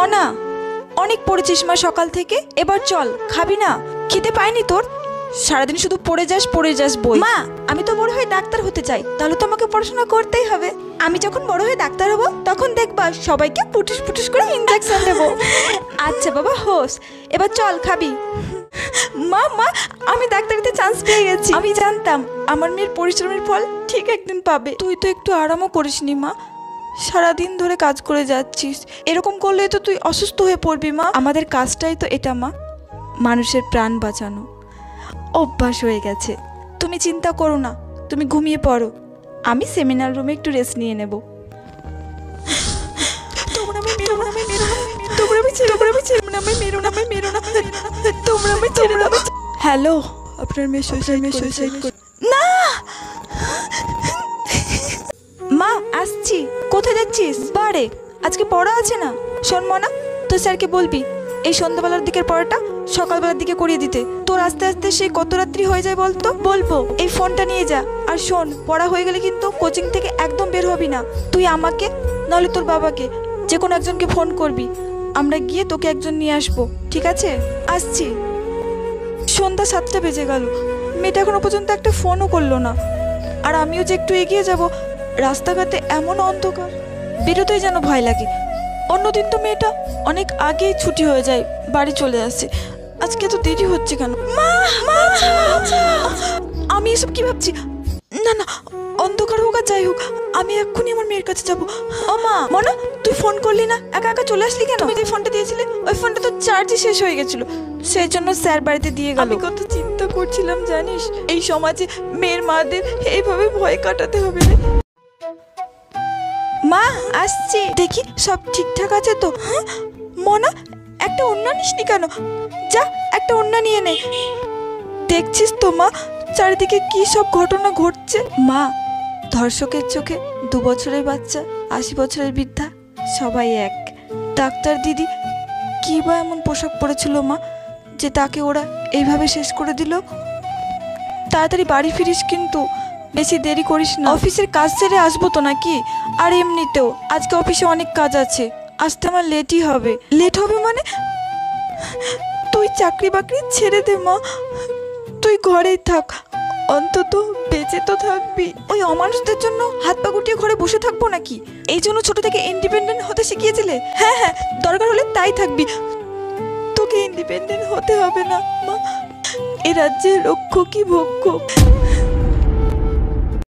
মনা অনেক পড়েছিস মা সকাল থেকে। এবার চল খাবি না? খেতে পাইনি তোর? সারাদিন শুধু পড়ে যাস পড়ে যাস বই। মা আমি তো বড় হয়ে ডাক্তার হতে চাই তাহলে তো আমাকে পড়াশোনা করতেই হবে। আমি যখন বড় হয়ে ডাক্তার হব তখন দেখবা সবাইকে পুটুস পুটুস করে ইঞ্জেকশন দেবো। আচ্ছা বাবা হোস এবার চল খাবি। মা মা আমি ডাক্তারিতে চান্স পেয়ে গেছি। আমি জানতাম আমার মেয়ের পরিশ্রমের ফল ঠিক একদিন পাবে। তুই তো একটু আরামও করিসনি মা। সারাদিন ধরে কাজ করে যাচ্ছিস। এরকম করলে তো তুই অসুস্থ হয়ে পড়বি মা। আমাদের কাজটাই তো এটা মা। মানুষের প্রাণ বাঁচানো। অভ্যাস হয়ে গেছে। তুমি চিন্তা করো না। তুমি ঘুমিয়ে পড়ো। আমি সেমিনার রুমে একটু রেস্ট নিয়ে নেব। তোমরা মেরো না, মেরো না, তোমরা আমায় ছেড়ে তোমরা আমায় ছেড়ে না, আমায় মেরো না, আমায় মেরো না, তোমরা আমায় ছেড়ে হ্যালো আপনার মেয়ে সুইসাইড মেয়ে সুইসাইড না যাচ্ছিস বারে, আজকে পড়া আছে না? শোন মনা তো স্যারকে বলবি, এই সন্ধ্যাবেলার দিকের পড়াটা সকালবেলার দিকে করিয়ে দিতে। তোর আস্তে আস্তে সে কত রাত্রি হয়ে যায় বলতো? বলব, এই ফোনটা নিয়ে যা। আর শোন, পড়া হয়ে গেলে কিন্তু কোচিং থেকে একদম বের হবি না। তুই আমাকে, নাহলে তোর বাবাকে যে কোনো একজনকে ফোন করবি। আমরা গিয়ে তোকে একজন নিয়ে আসব, ঠিক আছে? আসছি। সন্ধ্যা সাতটা বেজে গেল। মেয়েটা এখনও পর্যন্ত একটা ফোনও করল না। আর আমিও যে একটু এগিয়ে যাব, রাস্তাঘাটে এমন অন্ধকার। বেরোতেই যেন ভয় লাগে। অন্যদিন তো মেয়েটা অনেক আগেই ছুটি হয়ে যায়, বাড়ি চলে আসে। আজকে তো দেরি হচ্ছে কেন? আমি এসব কি ভাবছি? না না, অন্ধকার হোক আর যাই হোক, আমি এক্ষুনি আমার মেয়ের কাছে যাব। ও মা, মনা, তুই ফোন করলি না? একা একা চলে আসলি কেন? তুমি যে ফোনটা দিয়েছিলে, ওই ফোনটা তো চার্জই শেষ হয়ে গেছিল। সেই জন্য স্যার বাড়িতে দিয়ে গেল। কত চিন্তা করছিলাম, জানিস? এই সমাজে মেয়ের মাদের এইভাবে ভয় কাটাতে হবে রে। মা, আসছি। দেখি, সব ঠিকঠাক আছে তো? হ্যাঁ? মনা, একটা অন্য নিসনি কেন? যা, একটা অন্য নিয়ে নে। দেখছিস তো মা, চারিদিকে কি সব ঘটনা ঘটছে? মা, ধর্ষকের চোখে দু বছরের বাচ্চা, আশি বছরের বৃদ্ধা, সবাই এক। ডাক্তার দিদি, কি বা এমন পোশাক পরেছিল মা, যে তাকে ওরা এইভাবে শেষ করে দিল? তাড়াতাড়ি বাড়ি ফিরিস কিন্তু। বেশি দেরি করিস না। অফিসের কাজ ছেড়ে আসব তো নাকি? আর এমনিতেও আজকে অফিসে অনেক কাজ আছে। আসতে আমার লেটই হবে। লেট হবে মানে? তুই চাকরি বাকরি ছেড়ে দে মা। তুই ঘরেই থাক। অন্তত বেঁচে তো থাকবি। ওই অমানুষদের জন্য হাত পা গুটিয়ে ঘরে বসে থাকব নাকি? এই জন্য ছোট থেকে ইন্ডিপেন্ডেন্ট হতে শিখিয়েছিলে? হ্যাঁ হ্যাঁ দরকার হলে তাই থাকবি। তোকে ইন্ডিপেন্ডেন্ট হতে হবে না মা। এ রাজ্যের রক্ষকই ভক্ষক